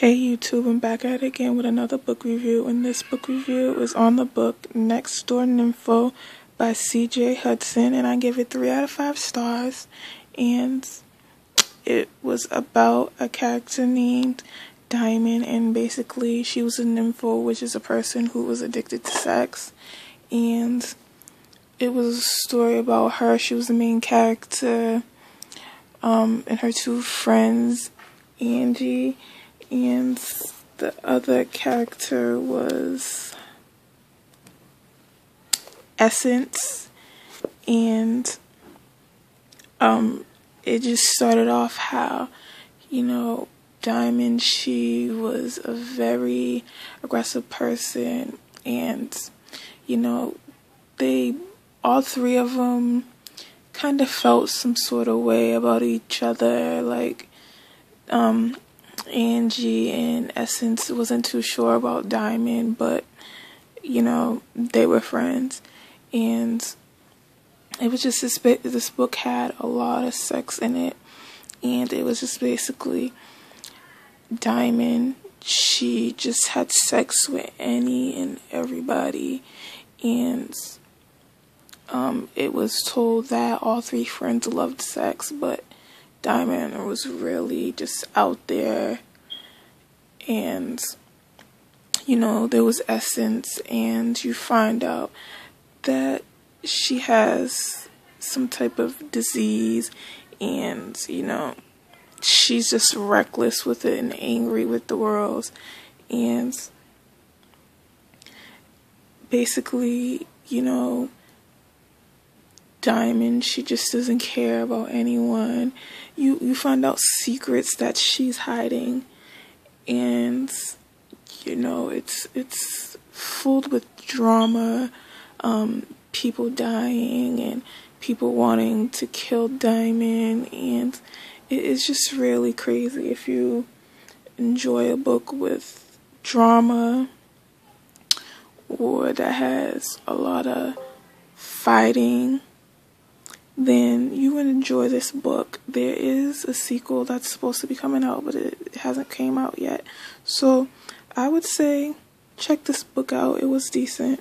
Hey YouTube, I'm back at it again with another book review, and this book review is on the book Next Door Nympho by C.J. Hudson, and I give it 3 out of 5 stars, and it was about a character named Diamond, and basically she was a nympho, which is a person who was addicted to sex, and it was a story about her, she was the main character, um, and her two friends, Angie, and the other character was Essence, and um, it just started off how, you know, Diamond, she was a very aggressive person, and, you know, they, all three of them, kind of felt some sort of way about each other, like, um, Angie and Essence wasn't too sure about Diamond, but you know they were friends, and it was just this. This book had a lot of sex in it, and it was just basically Diamond. She just had sex with any and everybody, and um, it was told that all three friends loved sex, but Diamond was really just out there and you know there was Essence and you find out that she has some type of disease and you know she's just reckless with it and angry with the world and basically you know Diamond, she just doesn't care about anyone. You you find out secrets that she's hiding. And you know it's it's filled with drama, um, people dying and people wanting to kill Diamond. And it is just really crazy if you enjoy a book with drama or that has a lot of fighting then you would enjoy this book. There is a sequel that's supposed to be coming out, but it hasn't came out yet. So I would say check this book out. It was decent.